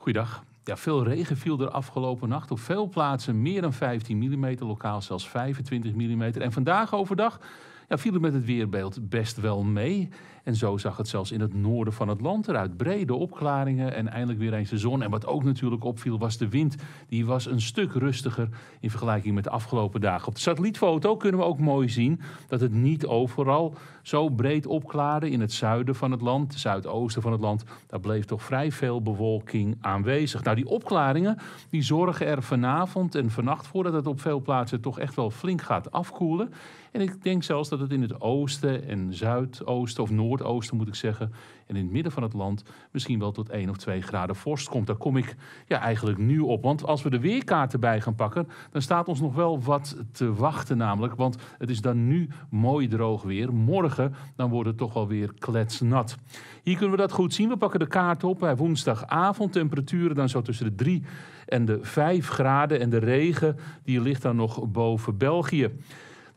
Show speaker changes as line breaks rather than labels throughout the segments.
Goeiedag. Ja, veel regen viel er afgelopen nacht. Op veel plaatsen meer dan 15 mm, lokaal zelfs 25 mm. En vandaag overdag ja, viel het met het weerbeeld best wel mee. En zo zag het zelfs in het noorden van het land eruit. Brede opklaringen en eindelijk weer eens de zon. En wat ook natuurlijk opviel was de wind. Die was een stuk rustiger in vergelijking met de afgelopen dagen. Op de satellietfoto kunnen we ook mooi zien dat het niet overal zo breed opklaarde. In het zuiden van het land, het zuidoosten van het land, daar bleef toch vrij veel bewolking aanwezig. Nou, die opklaringen die zorgen er vanavond en vannacht voor dat het op veel plaatsen toch echt wel flink gaat afkoelen. En ik denk zelfs dat het in het oosten en zuidoosten of noordoosten moet ik zeggen, en in het midden van het land misschien wel tot 1 of 2 graden vorst komt. Daar kom ik ja, eigenlijk nu op. Want als we de weerkaart erbij gaan pakken, dan staat ons nog wel wat te wachten namelijk. Want het is dan nu mooi droog weer. Morgen dan wordt het toch wel weer kletsnat. Hier kunnen we dat goed zien. We pakken de kaart op bij woensdagavond. Temperaturen dan zo tussen de 3 en de 5 graden. En de regen die ligt dan nog boven België.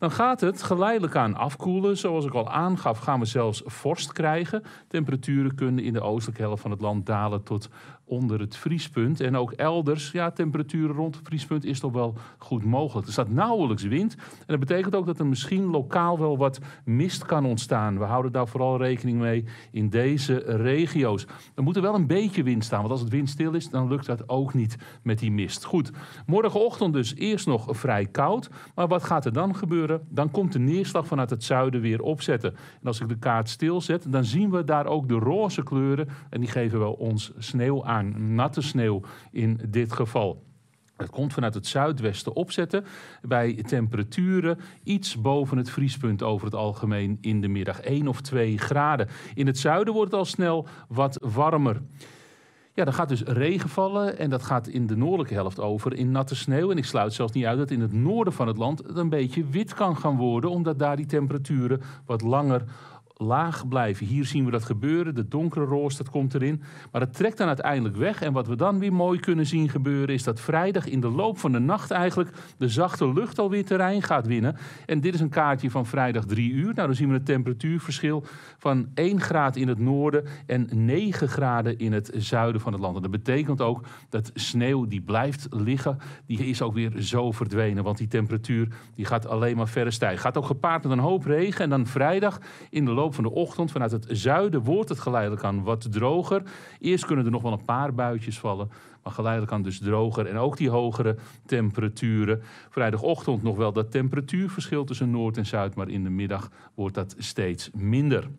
Dan gaat het geleidelijk aan afkoelen. Zoals ik al aangaf, gaan we zelfs vorst krijgen. Temperaturen kunnen in de oostelijke helft van het land dalen tot onder het vriespunt. En ook elders, ja, temperaturen rond het vriespunt is toch wel goed mogelijk. Er staat nauwelijks wind. En dat betekent ook dat er misschien lokaal wel wat mist kan ontstaan. We houden daar vooral rekening mee in deze regio's. Er moet er wel een beetje wind staan, want als het windstil is, dan lukt dat ook niet met die mist. Goed, morgenochtend dus eerst nog vrij koud. Maar wat gaat er dan gebeuren? Dan komt de neerslag vanuit het zuiden weer opzetten. En als ik de kaart stilzet, dan zien we daar ook de roze kleuren. En die geven wel ons sneeuw aan natte sneeuw in dit geval. Het komt vanuit het zuidwesten opzetten bij temperaturen iets boven het vriespunt over het algemeen in de middag. 1 of 2 graden. In het zuiden wordt het al snel wat warmer. Ja, dan gaat dus regen vallen en dat gaat in de noordelijke helft over in natte sneeuw. En ik sluit zelfs niet uit dat in het noorden van het land het een beetje wit kan gaan worden, omdat daar die temperaturen wat langer laag blijven. Hier zien we dat gebeuren. De donkere roos, dat komt erin. Maar het trekt dan uiteindelijk weg. En wat we dan weer mooi kunnen zien gebeuren... is dat vrijdag in de loop van de nacht eigenlijk... de zachte lucht alweer terrein gaat winnen. En dit is een kaartje van vrijdag 3 uur. Nou, dan zien we het temperatuurverschil van 1 graad in het noorden... en 9 graden in het zuiden van het land. En dat betekent ook dat sneeuw die blijft liggen... die is ook weer zo verdwenen. Want die temperatuur die gaat alleen maar verder stijgen. Gaat ook gepaard met een hoop regen. En dan vrijdag in de loop van de ochtend vanuit het zuiden wordt het geleidelijk aan wat droger. Eerst kunnen er nog wel een paar buitjes vallen, maar geleidelijk aan dus droger. En ook die hogere temperaturen. Vrijdagochtend nog wel dat temperatuurverschil tussen Noord en Zuid, maar in de middag wordt dat steeds minder.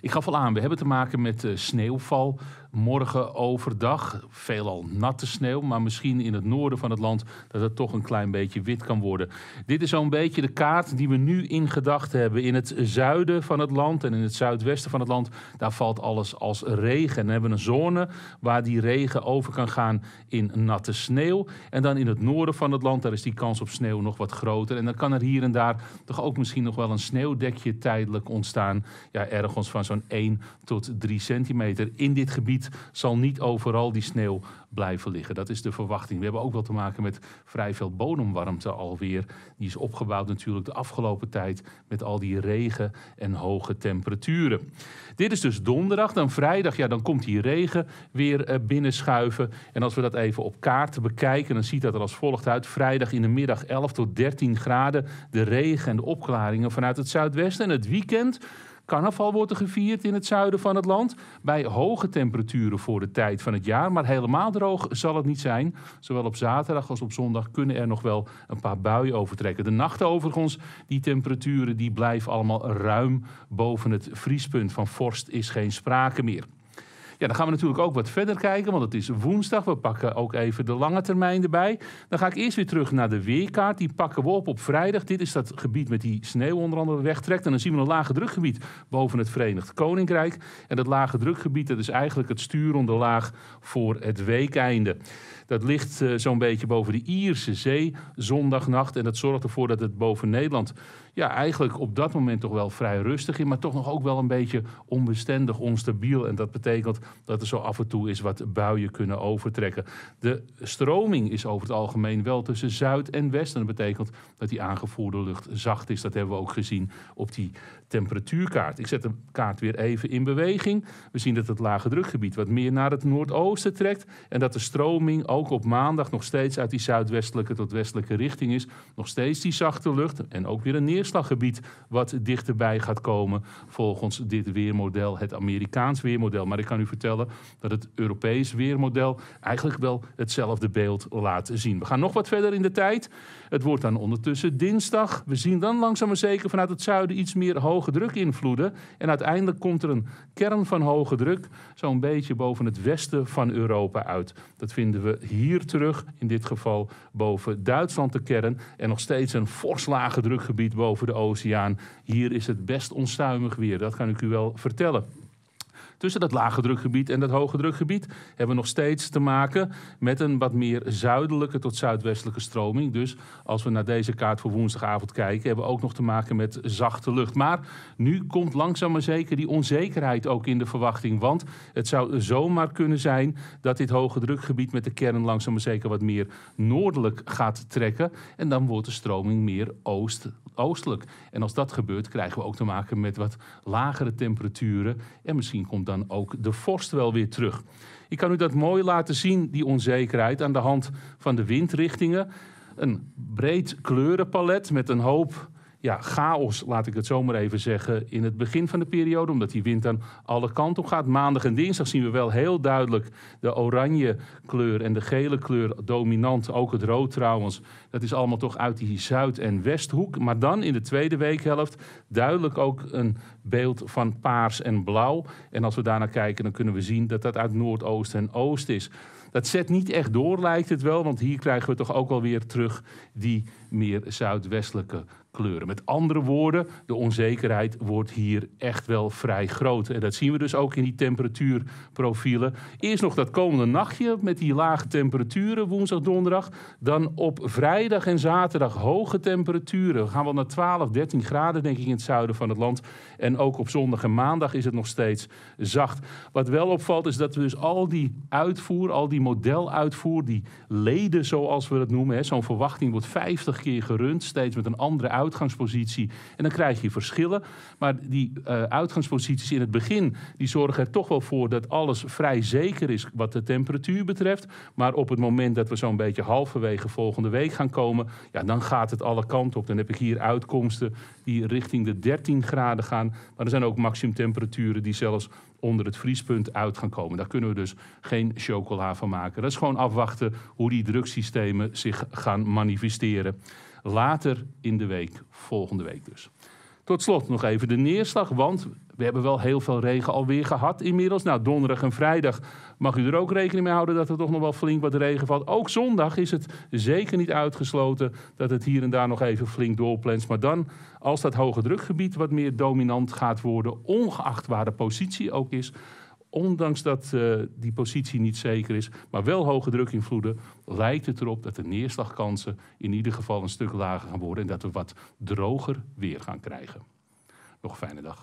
Ik gaf al aan, we hebben te maken met uh, sneeuwval. Morgen overdag veelal natte sneeuw, maar misschien in het noorden van het land dat het toch een klein beetje wit kan worden. Dit is zo'n beetje de kaart die we nu in gedachten hebben. In het zuiden van het land en in het zuidwesten van het land, daar valt alles als regen. En dan hebben we een zone waar die regen over kan gaan in natte sneeuw. En dan in het noorden van het land, daar is die kans op sneeuw nog wat groter. En dan kan er hier en daar toch ook misschien nog wel een sneeuwdekje tijdelijk ontstaan. Ja, ergens van zo'n 1 tot 3 centimeter in dit gebied zal niet overal die sneeuw blijven liggen. Dat is de verwachting. We hebben ook wel te maken met vrij veel bodemwarmte alweer. Die is opgebouwd natuurlijk de afgelopen tijd met al die regen en hoge temperaturen. Dit is dus donderdag. Dan vrijdag, ja, dan komt die regen weer uh, binnenschuiven. En als we dat even op kaart bekijken, dan ziet dat er als volgt uit. Vrijdag in de middag 11 tot 13 graden. De regen en de opklaringen vanuit het zuidwesten. En het weekend Carnaval wordt er gevierd in het zuiden van het land. Bij hoge temperaturen voor de tijd van het jaar. Maar helemaal droog zal het niet zijn. Zowel op zaterdag als op zondag kunnen er nog wel een paar buien overtrekken. De nacht overigens, die temperaturen die blijven allemaal ruim boven het vriespunt. Van vorst is geen sprake meer. Dan gaan we natuurlijk ook wat verder kijken, want het is woensdag. We pakken ook even de lange termijn erbij. Dan ga ik eerst weer terug naar de weerkaart. Die pakken we op op vrijdag. Dit is dat gebied met die sneeuw onder andere wegtrekt. En dan zien we een lage drukgebied boven het Verenigd Koninkrijk. En dat lage drukgebied, dat is eigenlijk het sturende laag voor het weekeinde. Dat ligt uh, zo'n beetje boven de Ierse Zee zondagnacht. En dat zorgt ervoor dat het boven Nederland ja, eigenlijk op dat moment toch wel vrij rustig is. Maar toch nog ook wel een beetje onbestendig, onstabiel. En dat betekent dat er zo af en toe eens wat buien kunnen overtrekken. De stroming is over het algemeen wel tussen zuid en west. En dat betekent dat die aangevoerde lucht zacht is. Dat hebben we ook gezien op die temperatuurkaart. Ik zet de kaart weer even in beweging. We zien dat het lage drukgebied wat meer naar het noordoosten trekt. En dat de stroming ook op maandag nog steeds uit die zuidwestelijke tot westelijke richting is. Nog steeds die zachte lucht. En ook weer een neerslaggebied wat dichterbij gaat komen. Volgens dit weermodel, het Amerikaans weermodel. Maar ik kan u vertellen dat het Europees weermodel eigenlijk wel hetzelfde beeld laat zien. We gaan nog wat verder in de tijd. Het wordt dan ondertussen dinsdag. We zien dan langzaam maar zeker vanuit het zuiden iets meer hoge druk invloeden. En uiteindelijk komt er een kern van hoge druk zo'n beetje boven het westen van Europa uit. Dat vinden we hier terug, in dit geval boven Duitsland de kern. En nog steeds een fors lage drukgebied boven de oceaan. Hier is het best onstuimig weer, dat kan ik u wel vertellen. Tussen dat lage drukgebied en dat hoge drukgebied hebben we nog steeds te maken met een wat meer zuidelijke tot zuidwestelijke stroming. Dus als we naar deze kaart voor woensdagavond kijken, hebben we ook nog te maken met zachte lucht. Maar nu komt langzaam maar zeker die onzekerheid ook in de verwachting. Want het zou zomaar kunnen zijn dat dit hoge drukgebied met de kern langzaam maar zeker wat meer noordelijk gaat trekken. En dan wordt de stroming meer oost oostelijk. En als dat gebeurt, krijgen we ook te maken met wat lagere temperaturen. En misschien komt dan ook de vorst wel weer terug. Ik kan u dat mooi laten zien, die onzekerheid, aan de hand van de windrichtingen. Een breed kleurenpalet met een hoop ja, chaos, laat ik het zo maar even zeggen, in het begin van de periode. Omdat die wind dan alle kanten op gaat. Maandag en dinsdag zien we wel heel duidelijk de oranje kleur en de gele kleur dominant. Ook het rood trouwens. Dat is allemaal toch uit die zuid- en westhoek. Maar dan in de tweede weekhelft duidelijk ook een beeld van paars en blauw. En als we daarnaar kijken, dan kunnen we zien dat dat uit noordoost en oost is. Dat zet niet echt door, lijkt het wel, want hier krijgen we toch ook alweer terug die meer zuidwestelijke kleuren. Met andere woorden, de onzekerheid wordt hier echt wel vrij groot. En dat zien we dus ook in die temperatuurprofielen. Eerst nog dat komende nachtje met die lage temperaturen, woensdag, donderdag. Dan op vrijdag en zaterdag hoge temperaturen. We gaan wel naar 12, 13 graden, denk ik, in het zuiden van het land. En ook op zondag en maandag is het nog steeds zacht. Wat wel opvalt is dat we dus al die uitvoer, al die modeluitvoer, die leden zoals we het noemen, zo'n verwachting wordt 50 keer gerund, steeds met een andere uitgangspositie. En dan krijg je verschillen. Maar die uh, uitgangsposities in het begin, die zorgen er toch wel voor dat alles vrij zeker is wat de temperatuur betreft. Maar op het moment dat we zo'n beetje halverwege volgende week gaan komen, ja, dan gaat het alle kanten op. Dan heb ik hier uitkomsten die richting de 13 graden gaan. Maar er zijn ook maximumtemperaturen die zelfs onder het vriespunt uit gaan komen. Daar kunnen we dus geen chocola van maken. Dat is gewoon afwachten hoe die druksystemen zich gaan manifesteren. Later in de week, volgende week dus. Tot slot nog even de neerslag, want we hebben wel heel veel regen alweer gehad inmiddels. Nou, donderdag en vrijdag mag u er ook rekening mee houden dat er toch nog wel flink wat regen valt. Ook zondag is het zeker niet uitgesloten dat het hier en daar nog even flink doorplens. Maar dan, als dat hoge drukgebied wat meer dominant gaat worden, ongeacht waar de positie ook is, ondanks dat uh, die positie niet zeker is, maar wel hoge drukinvloeden, lijkt het erop dat de neerslagkansen in ieder geval een stuk lager gaan worden en dat we wat droger weer gaan krijgen. Nog een fijne dag.